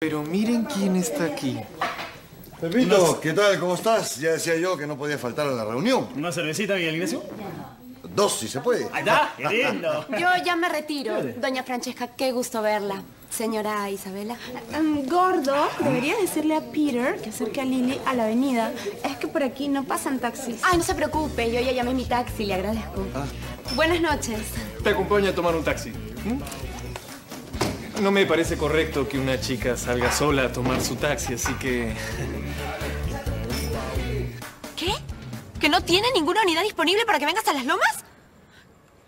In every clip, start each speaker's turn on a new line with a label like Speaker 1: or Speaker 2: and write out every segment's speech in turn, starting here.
Speaker 1: Pero miren quién está aquí.
Speaker 2: Pepito, ¿qué tal? ¿Cómo estás? Ya decía yo que no podía faltar a la reunión.
Speaker 3: ¿Una cervecita, Miguel Ignacio?
Speaker 2: Dos, si se puede.
Speaker 3: Ahí está, qué lindo.
Speaker 4: Yo ya me retiro. Doña Francesca, qué gusto verla. Señora Isabela.
Speaker 5: Um, gordo, debería decirle a Peter que acerque a Lily a la avenida. Es que por aquí no pasan taxis.
Speaker 4: Ay, no se preocupe, yo ya llamé mi taxi, le agradezco. Buenas noches.
Speaker 1: Te acompaño a tomar un taxi. ¿Mm? No me parece correcto que una chica salga sola a tomar su taxi, así que...
Speaker 4: ¿Qué? ¿Que no tiene ninguna unidad disponible para que vengas a las lomas?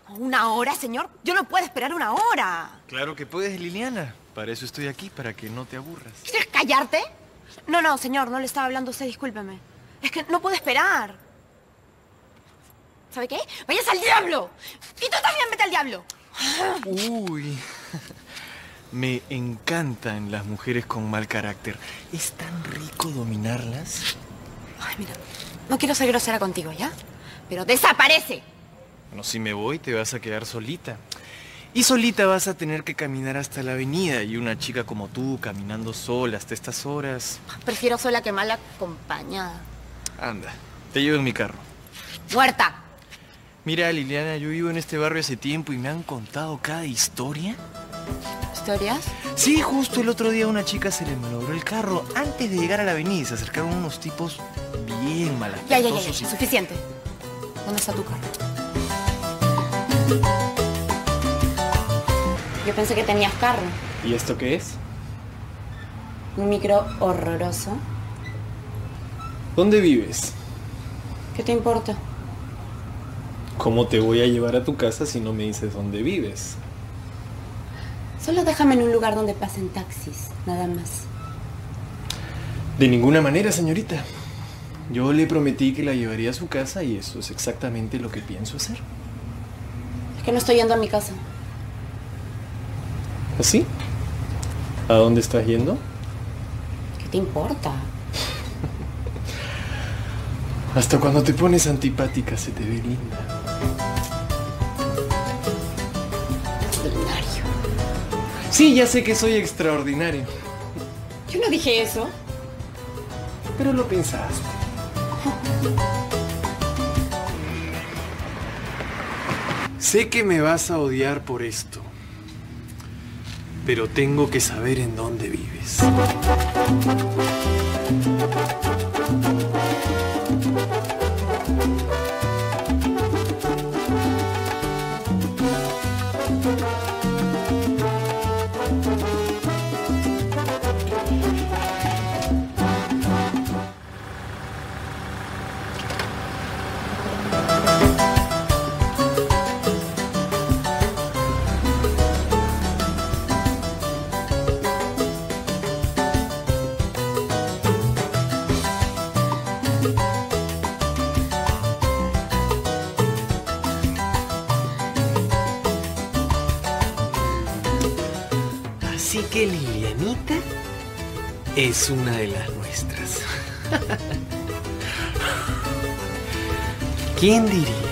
Speaker 4: ¿Una hora, señor? Yo no puedo esperar una hora.
Speaker 1: Claro que puedes, Liliana. Para eso estoy aquí, para que no te aburras.
Speaker 4: ¿Quieres callarte? No, no, señor, no le estaba hablando a usted, discúlpeme. Es que no puedo esperar. ¿Sabe qué? ¡Vayas al diablo! Y tú también vete al diablo.
Speaker 1: Uy. Me encantan las mujeres con mal carácter. Es tan rico dominarlas.
Speaker 4: Ay, mira, no quiero ser grosera contigo, ¿ya? Pero desaparece.
Speaker 1: Bueno, si me voy, te vas a quedar solita. Y solita vas a tener que caminar hasta la avenida. Y una chica como tú, caminando sola hasta estas horas.
Speaker 4: Prefiero sola que mal acompañada.
Speaker 1: Anda, te llevo en mi carro.
Speaker 4: ¡Muerta!
Speaker 1: Mira, Liliana, yo vivo en este barrio hace tiempo y me han contado cada historia.
Speaker 4: ¿Historias?
Speaker 1: Sí, justo el otro día una chica se le malogró el carro antes de llegar a la avenida. y Se acercaron unos tipos bien malos.
Speaker 4: Ya, ya, ya, ya, suficiente. ¿Dónde está tu carro? Yo pensé que tenías carro.
Speaker 1: ¿Y esto qué es?
Speaker 4: Un micro horroroso.
Speaker 1: ¿Dónde vives?
Speaker 4: ¿Qué te importa?
Speaker 1: ¿Cómo te voy a llevar a tu casa si no me dices dónde vives?
Speaker 4: Solo déjame en un lugar donde pasen taxis, nada más.
Speaker 1: De ninguna manera, señorita. Yo le prometí que la llevaría a su casa y eso es exactamente lo que pienso hacer.
Speaker 4: Es que no estoy yendo a mi casa.
Speaker 1: ¿Así? ¿A dónde estás yendo?
Speaker 4: ¿Qué te importa?
Speaker 1: Hasta cuando te pones antipática se te ve linda. Sí, ya sé que soy extraordinario,
Speaker 4: Yo no dije eso.
Speaker 1: pero lo pensaste. Sé que me vas a odiar por esto, pero tengo que saber en dónde vives. Que Lilianita es una de las nuestras. ¿Quién diría?